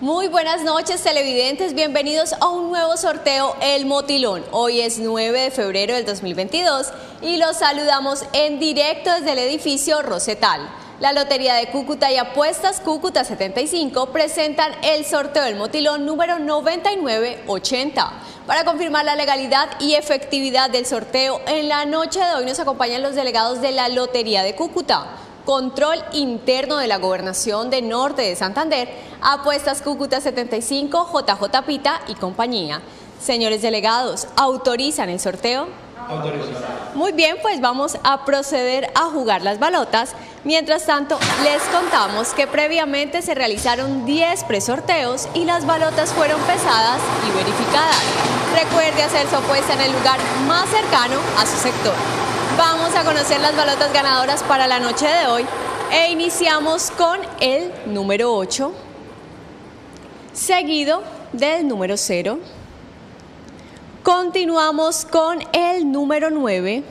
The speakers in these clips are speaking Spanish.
Muy buenas noches televidentes, bienvenidos a un nuevo sorteo El Motilón. Hoy es 9 de febrero del 2022 y los saludamos en directo desde el edificio Rosetal. La Lotería de Cúcuta y Apuestas Cúcuta 75 presentan el sorteo del Motilón número 9980. Para confirmar la legalidad y efectividad del sorteo, en la noche de hoy nos acompañan los delegados de la Lotería de Cúcuta. Control Interno de la Gobernación de Norte de Santander, Apuestas Cúcuta 75, JJ Pita y compañía. Señores delegados, ¿autorizan el sorteo? Autorizado. Muy bien, pues vamos a proceder a jugar las balotas. Mientras tanto, les contamos que previamente se realizaron 10 presorteos y las balotas fueron pesadas y verificadas. Recuerde hacer su apuesta en el lugar más cercano a su sector. Vamos a conocer las balotas ganadoras para la noche de hoy e iniciamos con el número 8, seguido del número 0. Continuamos con el número 9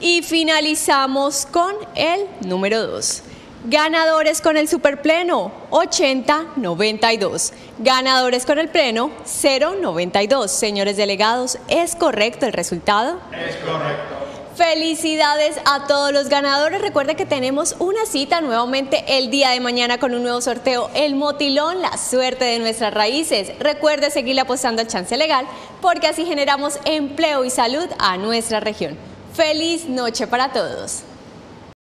y finalizamos con el número 2. Ganadores con el superpleno 80-92. Ganadores con el pleno 0-92. Señores delegados, ¿es correcto el resultado? Es correcto. Felicidades a todos los ganadores. Recuerde que tenemos una cita nuevamente el día de mañana con un nuevo sorteo, el motilón, la suerte de nuestras raíces. Recuerde seguirle apostando al chance legal porque así generamos empleo y salud a nuestra región. Feliz noche para todos.